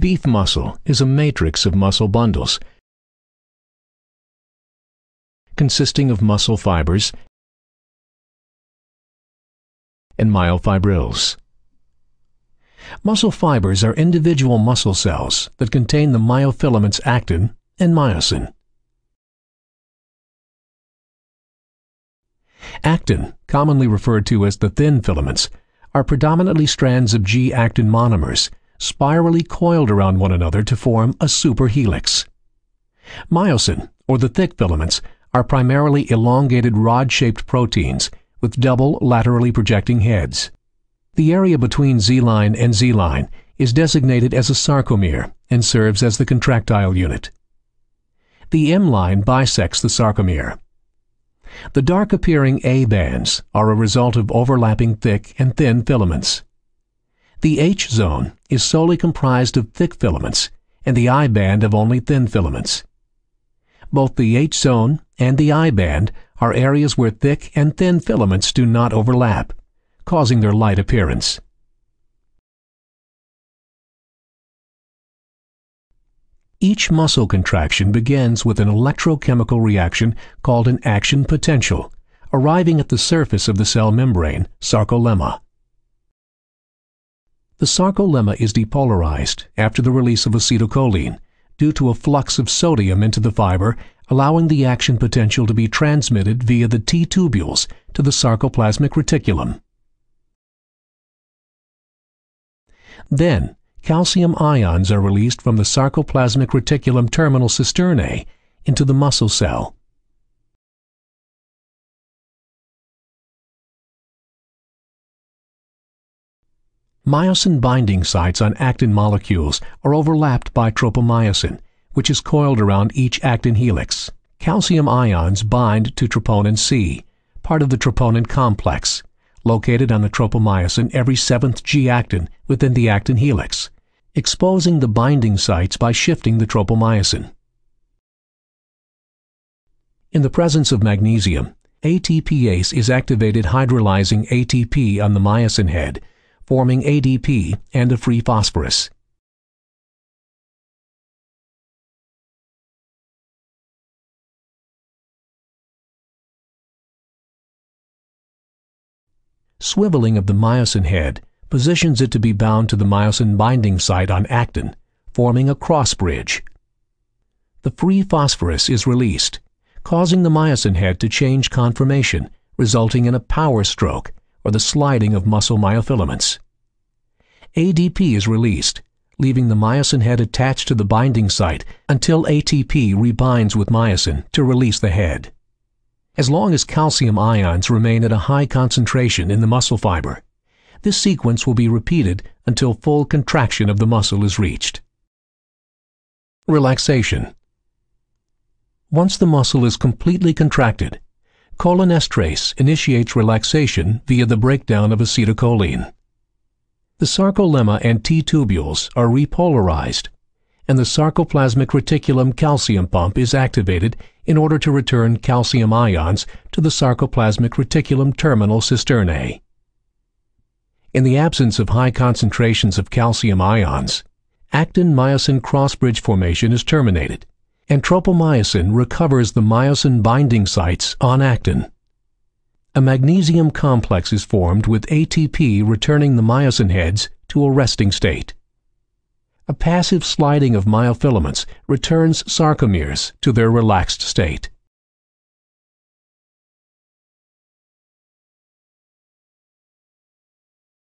Beef muscle is a matrix of muscle bundles consisting of muscle fibers and myofibrils. Muscle fibers are individual muscle cells that contain the myofilaments actin and myosin. Actin, commonly referred to as the thin filaments, are predominantly strands of G-actin monomers spirally coiled around one another to form a superhelix. Myosin, or the thick filaments, are primarily elongated rod-shaped proteins with double laterally projecting heads. The area between Z-line and Z-line is designated as a sarcomere and serves as the contractile unit. The M-line bisects the sarcomere. The dark-appearing A bands are a result of overlapping thick and thin filaments. The H zone is solely comprised of thick filaments and the I band of only thin filaments. Both the H zone and the I band are areas where thick and thin filaments do not overlap, causing their light appearance. Each muscle contraction begins with an electrochemical reaction called an action potential, arriving at the surface of the cell membrane, sarcolemma. The sarcolemma is depolarized after the release of acetylcholine due to a flux of sodium into the fiber, allowing the action potential to be transmitted via the T tubules to the sarcoplasmic reticulum. Then, calcium ions are released from the sarcoplasmic reticulum terminal cisternae into the muscle cell. Myosin binding sites on actin molecules are overlapped by tropomyosin, which is coiled around each actin helix. Calcium ions bind to troponin C, part of the troponin complex, located on the tropomyosin every seventh G-actin within the actin helix, exposing the binding sites by shifting the tropomyosin. In the presence of magnesium, ATPase is activated hydrolyzing ATP on the myosin head forming ADP and a free phosphorus. Swiveling of the myosin head positions it to be bound to the myosin binding site on actin, forming a cross bridge. The free phosphorus is released, causing the myosin head to change conformation, resulting in a power stroke or the sliding of muscle myofilaments. ADP is released, leaving the myosin head attached to the binding site until ATP rebinds with myosin to release the head. As long as calcium ions remain at a high concentration in the muscle fiber, this sequence will be repeated until full contraction of the muscle is reached. Relaxation Once the muscle is completely contracted, cholinesterase initiates relaxation via the breakdown of acetylcholine. The sarcolemma and T tubules are repolarized, and the sarcoplasmic reticulum calcium pump is activated in order to return calcium ions to the sarcoplasmic reticulum terminal cisternae. In the absence of high concentrations of calcium ions, actin-myosin crossbridge formation is terminated, and tropomyosin recovers the myosin binding sites on actin. A magnesium complex is formed with ATP returning the myosin heads to a resting state. A passive sliding of myofilaments returns sarcomeres to their relaxed state.